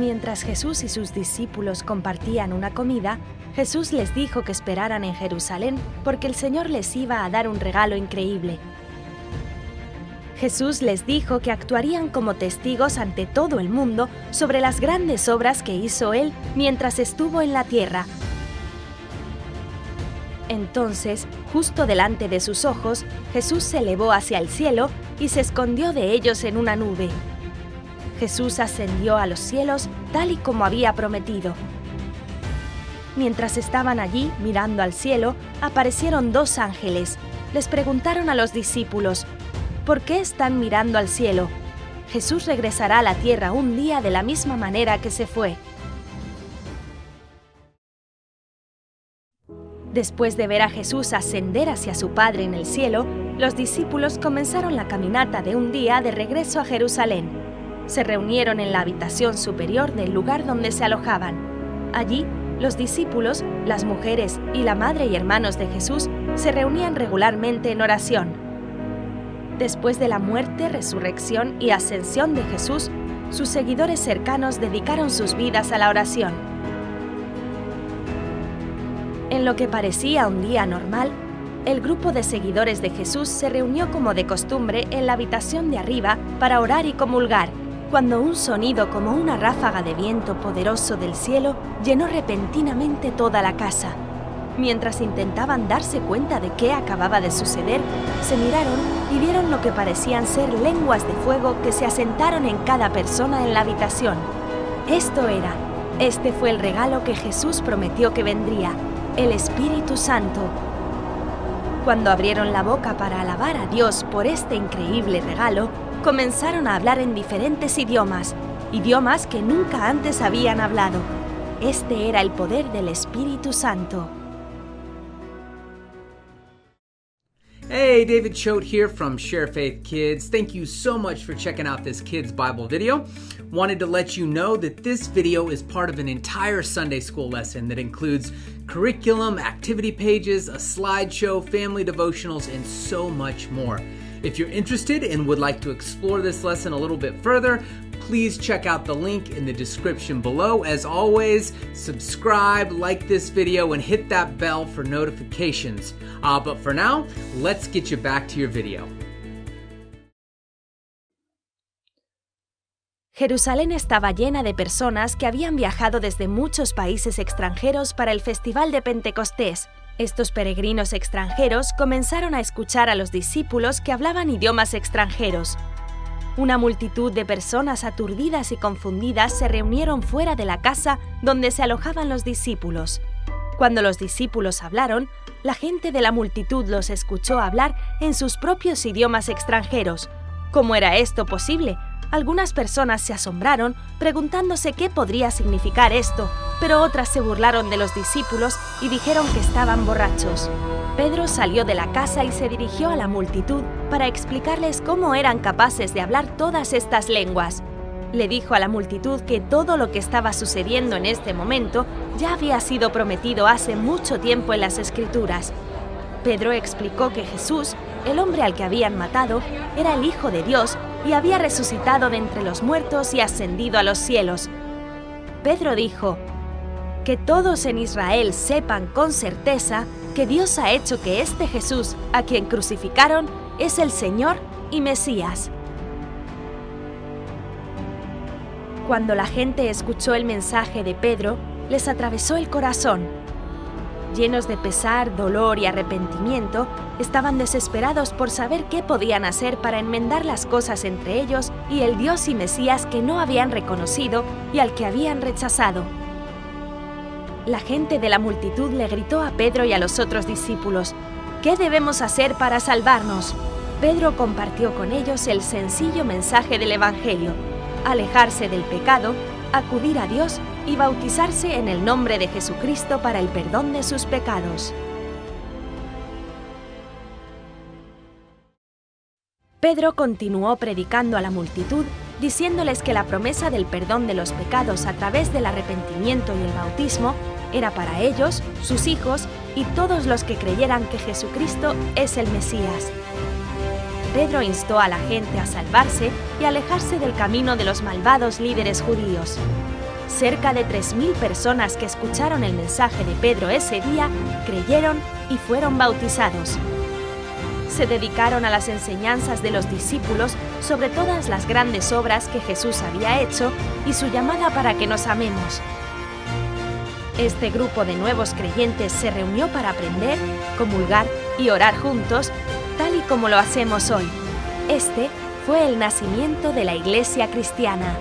Mientras Jesús y sus discípulos compartían una comida, Jesús les dijo que esperaran en Jerusalén porque el Señor les iba a dar un regalo increíble. Jesús les dijo que actuarían como testigos ante todo el mundo sobre las grandes obras que hizo Él mientras estuvo en la tierra. Entonces, justo delante de sus ojos, Jesús se elevó hacia el cielo y se escondió de ellos en una nube. Jesús ascendió a los cielos tal y como había prometido. Mientras estaban allí mirando al cielo, aparecieron dos ángeles. Les preguntaron a los discípulos, ¿por qué están mirando al cielo? Jesús regresará a la tierra un día de la misma manera que se fue. Después de ver a Jesús ascender hacia su Padre en el cielo, los discípulos comenzaron la caminata de un día de regreso a Jerusalén se reunieron en la habitación superior del lugar donde se alojaban. Allí, los discípulos, las mujeres y la madre y hermanos de Jesús se reunían regularmente en oración. Después de la muerte, resurrección y ascensión de Jesús, sus seguidores cercanos dedicaron sus vidas a la oración. En lo que parecía un día normal, el grupo de seguidores de Jesús se reunió como de costumbre en la habitación de arriba para orar y comulgar, cuando un sonido como una ráfaga de viento poderoso del cielo llenó repentinamente toda la casa. Mientras intentaban darse cuenta de qué acababa de suceder, se miraron y vieron lo que parecían ser lenguas de fuego que se asentaron en cada persona en la habitación. Esto era, este fue el regalo que Jesús prometió que vendría, el Espíritu Santo. Cuando abrieron la boca para alabar a Dios por este increíble regalo, comenzaron a hablar en diferentes idiomas, idiomas que nunca antes habían hablado. Este era el poder del Espíritu Santo. Hey, David Choate here from Share Faith Kids. Thank you so much for checking out this Kids Bible video. Wanted to let you know that this video is part of an entire Sunday school lesson that includes curriculum, activity pages, a slideshow, family devotionals, and so much more. If you're interested and would like to explore this lesson a little bit further, please check out the link in the description below. As always, subscribe, like this video, and hit that bell for notifications. Uh, but for now, let's get you back to your video. Jerusalén estaba llena de personas que habían viajado desde muchos países extranjeros para el Festival de Pentecostés. Estos peregrinos extranjeros comenzaron a escuchar a los discípulos que hablaban idiomas extranjeros. Una multitud de personas aturdidas y confundidas se reunieron fuera de la casa donde se alojaban los discípulos. Cuando los discípulos hablaron, la gente de la multitud los escuchó hablar en sus propios idiomas extranjeros. ¿Cómo era esto posible? Algunas personas se asombraron preguntándose qué podría significar esto, pero otras se burlaron de los discípulos y dijeron que estaban borrachos. Pedro salió de la casa y se dirigió a la multitud para explicarles cómo eran capaces de hablar todas estas lenguas. Le dijo a la multitud que todo lo que estaba sucediendo en este momento ya había sido prometido hace mucho tiempo en las Escrituras. Pedro explicó que Jesús, el hombre al que habían matado, era el Hijo de Dios y había resucitado de entre los muertos y ascendido a los cielos. Pedro dijo, que todos en Israel sepan con certeza que Dios ha hecho que este Jesús, a quien crucificaron, es el Señor y Mesías. Cuando la gente escuchó el mensaje de Pedro, les atravesó el corazón Llenos de pesar, dolor y arrepentimiento, estaban desesperados por saber qué podían hacer para enmendar las cosas entre ellos y el Dios y Mesías que no habían reconocido y al que habían rechazado. La gente de la multitud le gritó a Pedro y a los otros discípulos, ¿qué debemos hacer para salvarnos? Pedro compartió con ellos el sencillo mensaje del Evangelio, alejarse del pecado, acudir a Dios y bautizarse en el nombre de Jesucristo para el perdón de sus pecados. Pedro continuó predicando a la multitud, diciéndoles que la promesa del perdón de los pecados a través del arrepentimiento y el bautismo era para ellos, sus hijos y todos los que creyeran que Jesucristo es el Mesías. Pedro instó a la gente a salvarse y alejarse del camino de los malvados líderes judíos. Cerca de 3.000 personas que escucharon el mensaje de Pedro ese día creyeron y fueron bautizados. Se dedicaron a las enseñanzas de los discípulos sobre todas las grandes obras que Jesús había hecho y su llamada para que nos amemos. Este grupo de nuevos creyentes se reunió para aprender, comulgar y orar juntos, tal y como lo hacemos hoy. Este fue el nacimiento de la Iglesia cristiana.